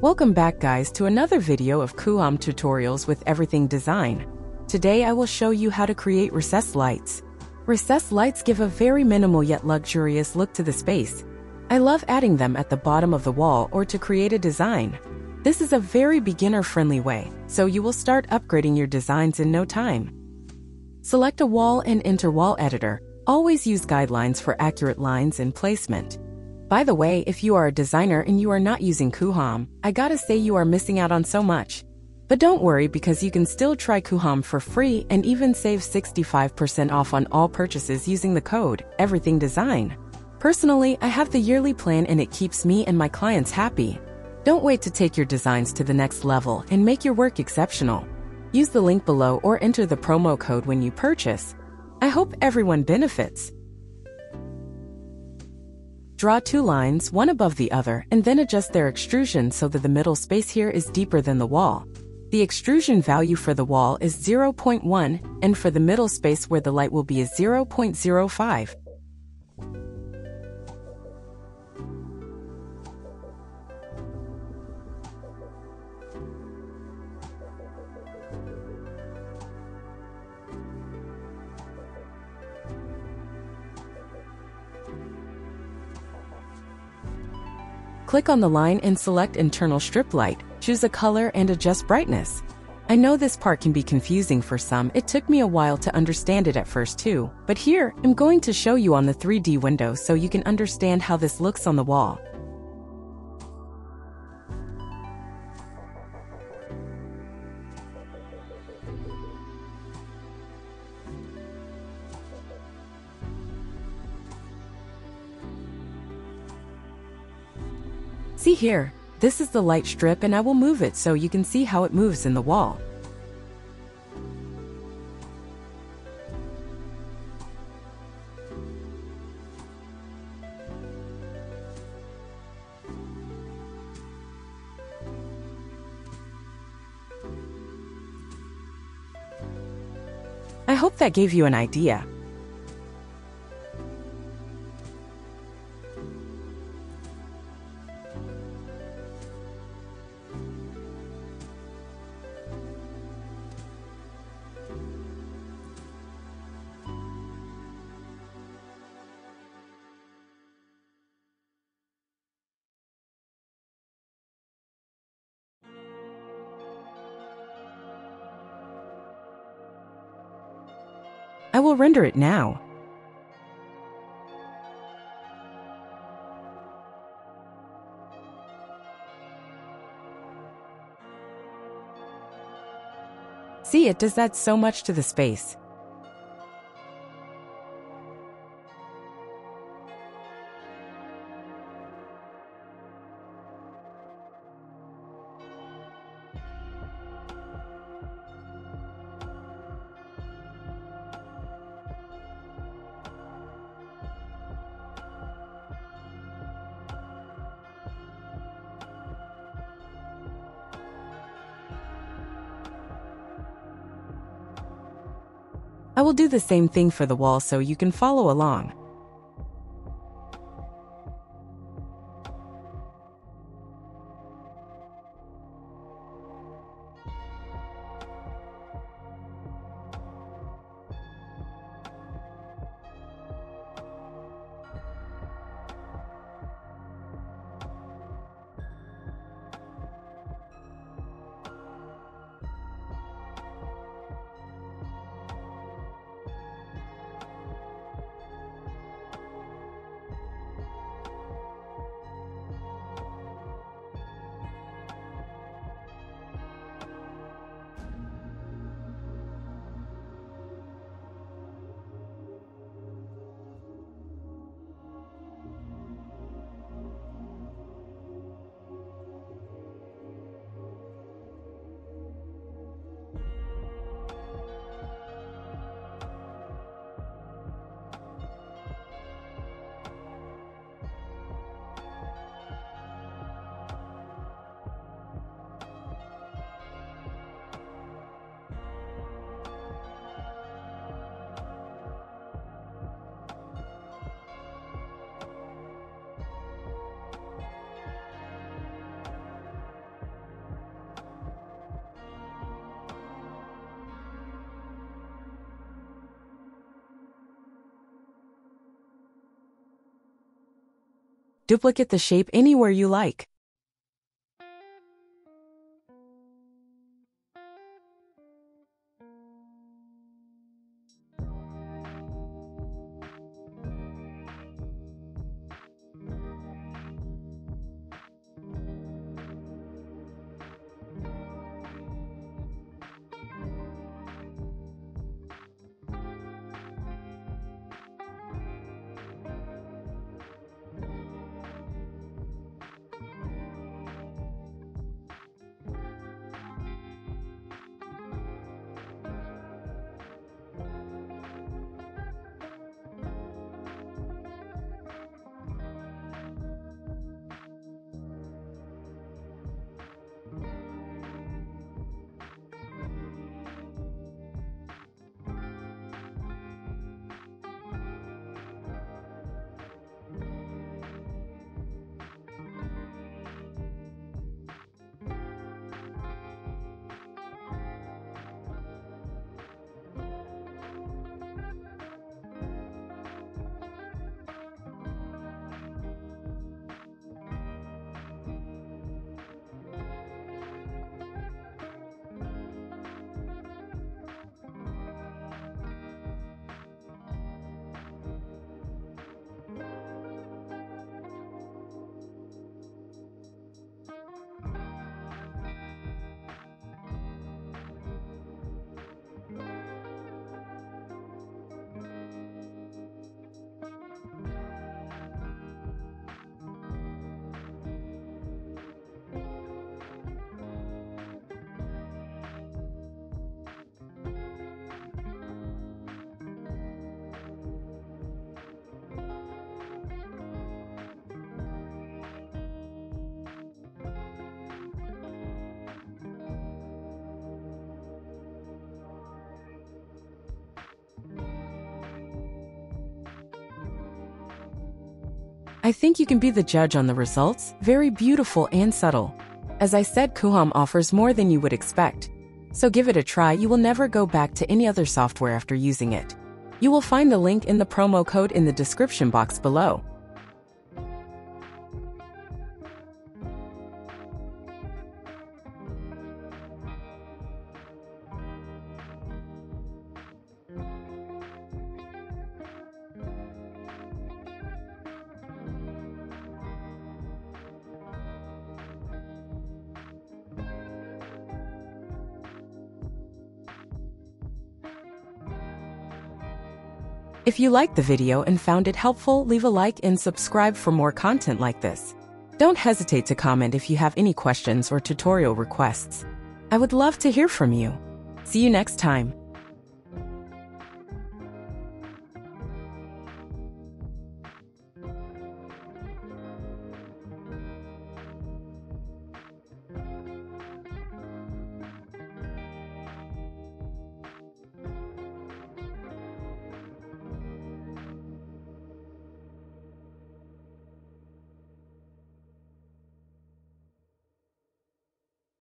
Welcome back guys to another video of Coohom tutorials with everything design. Today I will show you how to create recessed lights. Recessed lights give a very minimal yet luxurious look to the space. I love adding them at the bottom of the wall or to create a design. This is a very beginner-friendly way, so you will start upgrading your designs in no time. Select a wall and enter wall editor. Always use guidelines for accurate lines and placement. By the way, if you are a designer and you are not using Coohom, I gotta say you are missing out on so much. But don't worry because you can still try Coohom for free and even save 65% off on all purchases using the code Everything Design. Personally, I have the yearly plan and it keeps me and my clients happy. Don't wait to take your designs to the next level and make your work exceptional. Use the link below or enter the promo code when you purchase. I hope everyone benefits. Draw two lines, one above the other, and then adjust their extrusion so that the middle space here is deeper than the wall. The extrusion value for the wall is 0.1, and for the middle space where the light will be is 0.05. Click on the line and select Internal Strip Light. Choose a color and adjust brightness. I know this part can be confusing for some, it took me a while to understand it at first too, but here, I'm going to show you on the 3D window so you can understand how this looks on the wall. See here, this is the light strip and I will move it so you can see how it moves in the wall. I hope that gave you an idea. I will render it now. See, it does add so much to the space. I will do the same thing for the wall so you can follow along. Duplicate the shape anywhere you like. I think you can be the judge on the results, very beautiful and subtle. As I said Coohom offers more than you would expect. So give it a try you will never go back to any other software after using it. You will find the link in the promo code in the description box below. If you liked the video and found it helpful, leave a like and subscribe for more content like this. Don't hesitate to comment if you have any questions or tutorial requests. I would love to hear from you. See you next time.